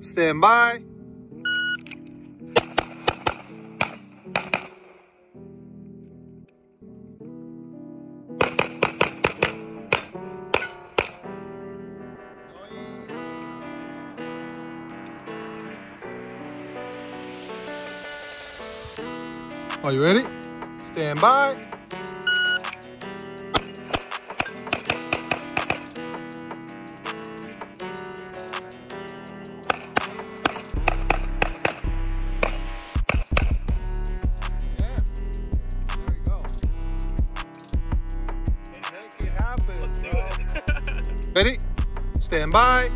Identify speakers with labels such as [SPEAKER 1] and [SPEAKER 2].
[SPEAKER 1] stand by. Are you ready? Stand by. Ready? Stand by.